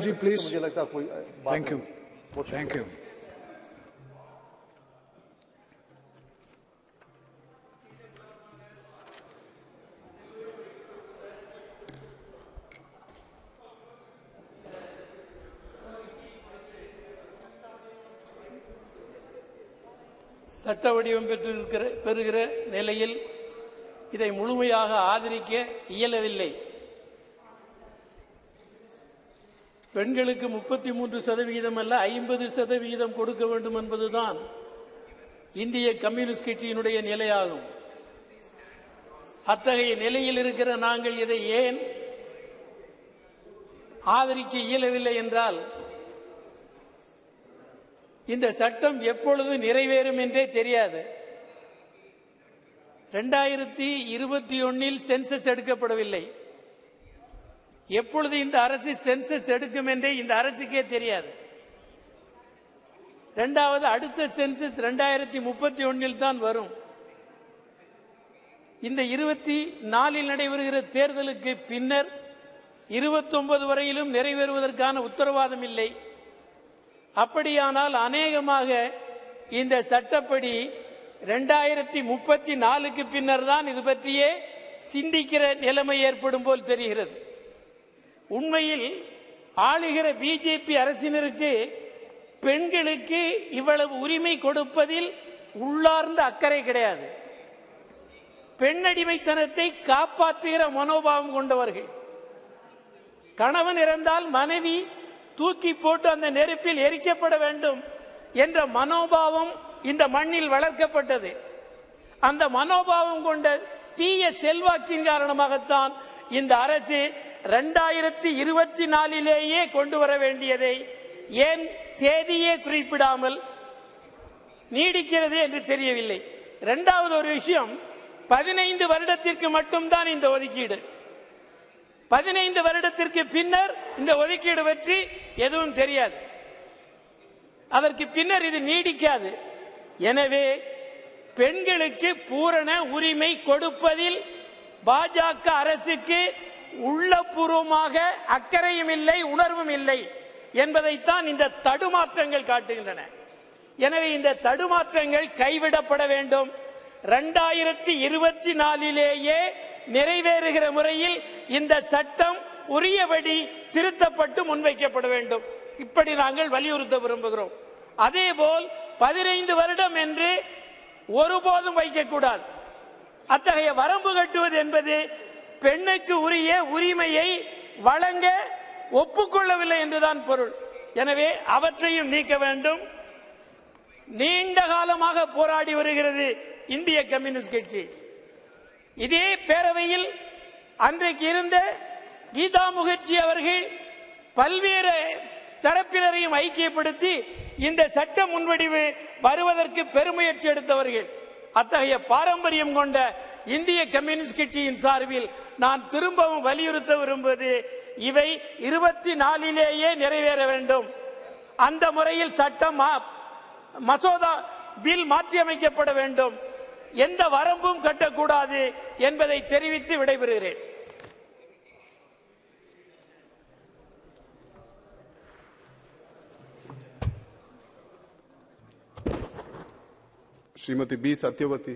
जी please मुझे लगता है कोई बात थैंक यू नहीं। थैंक यू சட்ட வடிவம் பெற்றிருக்கிற பெறுகிற நிலையில் இதை முழுமையாக ஆதரிக்க இயலவில்லை பெண்களுக்கு முப்பத்தி மூன்று சதவிகிதம் அல்ல ஐம்பது சதவிகிதம் கொடுக்க வேண்டும் என்பதுதான் இந்திய கம்யூனிஸ்ட் கட்சியினுடைய நிலையாகும். அத்தகைய நிலையில் இருக்கிற நாங்கள் இதை ஏன் ஆதரிக்க இயலவில்லை என்றால் இந்த சட்டம் எப்பொழுது நிறைவேறும் என்றே தெரியாது. ரெண்டாயிரத்தி இருபத்தி ஒன்னில் சென்சஸ் எடுக்கப்படவில்லை. எப்பொழுது இந்த அரசு சென்சஸ் எடுக்கும் என்றே இந்த அரசுக்கே தெரியாது. இரண்டாவது அடுத்த சென்சஸ் ரெண்டாயிரத்தி முப்பத்தி ஒன்னில் தான் வரும். இந்த இருபத்தி நாலில் நடைபெறுகிற தேர்தலுக்கு பின்னர் இருபத்தொன்பது வரையிலும் நிறைவேறுவதற்கான உத்தரவாதம் இல்லை. அப்படியானால் அநேகமாக இந்த சட்டப்படி ரெண்டாயிரத்தி முப்பத்தி நாலுக்கு பின்னர் தான் இது பற்றியே சிந்திக்கிற நிலைமை ஏற்படும் போல் தெரிகிறது. உண்மையில் ஆளுகிற பிஜேபி அரசினருக்கு பெண்களுக்கு இவ்வளவு உரிமை கொடுப்பதில் உள்ளார்ந்த அக்கறை கிடையாது. பெண்ணடிமைத்தனத்தை காப்பாற்றுகிற மனோபாவம் கொண்டவர்கள். கணவன் இறந்தால் மனைவி தூக்கி போட்டு அந்த நெருப்பில் எரிக்கப்பட வேண்டும் என்ற மனோபாவம் இந்த மண்ணில் வளர்க்கப்பட்டது. அந்த மனோபாவம் கொண்ட தீய செல்வாக்கின் காரணமாகத்தான் இந்த அரசு இரண்டாயிரத்தி இருபத்தி நாலிலேயே கொண்டு வர வேண்டியதை ஏன் தேதியே குறிப்பிடாமல் நீடிக்கிறது என்று தெரியவில்லை. இரண்டாவது ஒரு விஷயம் பதினைந்து வருடத்திற்கு மட்டும்தான் இந்த ஒதுக்கீடு. பதினைந்து வருடத்திற்கு பின்னர் இந்த ஒதுக்கீடு பற்றி எதுவும் தெரியாது. அதற்கு பின்னர் இது நீடிக்காது. எனவே பெண்களுக்கு பூரண உரிமை கொடுப்பதில் பாஜக அரசுக்கு உள்ளபூர்வமாக அக்கறையும் இல்லை உணர்வும் இல்லை என்பதைத்தான் இந்த தடுமாற்றங்கள் காட்டுகின்றன. எனவே இந்த தடுமாற்றங்கள் கைவிடப்பட வேண்டும். இரண்டாயிரத்தி இருபத்தி நாலிலேயே நிறைவேறுகிற முறையில் இந்த சட்டம் உரியபடி திருத்தப்பட்டு முன்வைக்கப்பட வேண்டும். இப்படி நாங்கள் வலியுறுத்த விரும்புகிறோம். அதேபோல் பதினைந்து வருடம் என்று ஒருபோதும் வைக்கக்கூடாது. அத்தகைய வரம்பு கட்டுவது என்பது பெண்ணுக்கு உரிய உரிமையை வழங்க ஒப்புக்கொள்ளவில்லை என்றுதான் பொருள். எனவே அவற்றையும் நீக்க வேண்டும். நீண்ட காலமாக போராடி வருகிறது இந்திய கம்யூனிஸ்ட் கட்சி. இதே பேரவையில் அன்றைக்கு இருந்த கீதா முகர்ஜி அவர்கள் பல்வேறு தரப்பினரையும் ஐக்கியப்படுத்தி இந்த சட்ட முன்வடிவு வருவதற்கு பெருமுயற்சி எடுத்தவர்கள். அத்தகைய பாரம்பரியம் கொண்ட இந்திய கம்யூனிஸ்ட் கட்சியின் சார்பில் நான் திரும்பவும் வலியுறுத்த விரும்புவது இவை இருபத்தி நாலிலேயே நிறைவேற வேண்டும். அந்த முறையில் சட்டம் மசோதா பில் மாற்றியமைக்கப்பட வேண்டும். எந்த வரம்பும் கட்டக்கூடாது என்பதை தெரிவித்து விடைபெறுகிறேன். श्रीमती बी सत्यवती